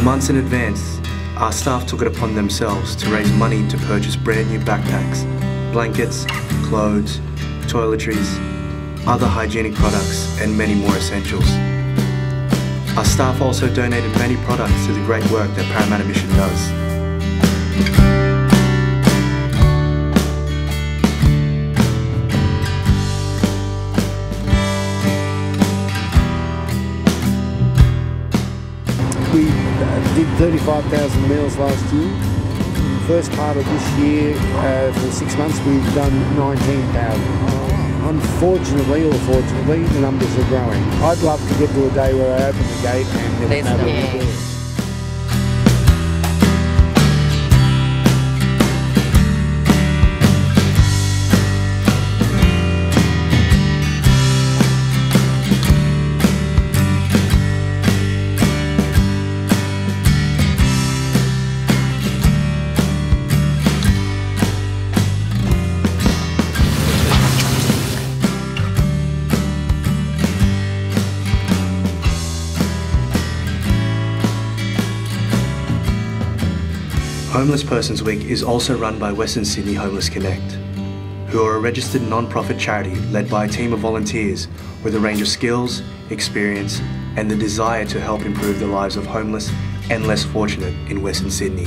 months in advance, our staff took it upon themselves to raise money to purchase brand new backpacks, blankets, clothes, toiletries, other hygienic products, and many more essentials. Our staff also donated many products to the great work that Parramatta Mission does. Did 35,000 meals last year. First part of this year, uh, for six months, we've done 19,000. Unfortunately, or fortunately, the numbers are growing. I'd love to get to a day where I open the gate and there's nobody no- there. Homeless Persons Week is also run by Western Sydney Homeless Connect, who are a registered non-profit charity led by a team of volunteers with a range of skills, experience, and the desire to help improve the lives of homeless and less fortunate in Western Sydney.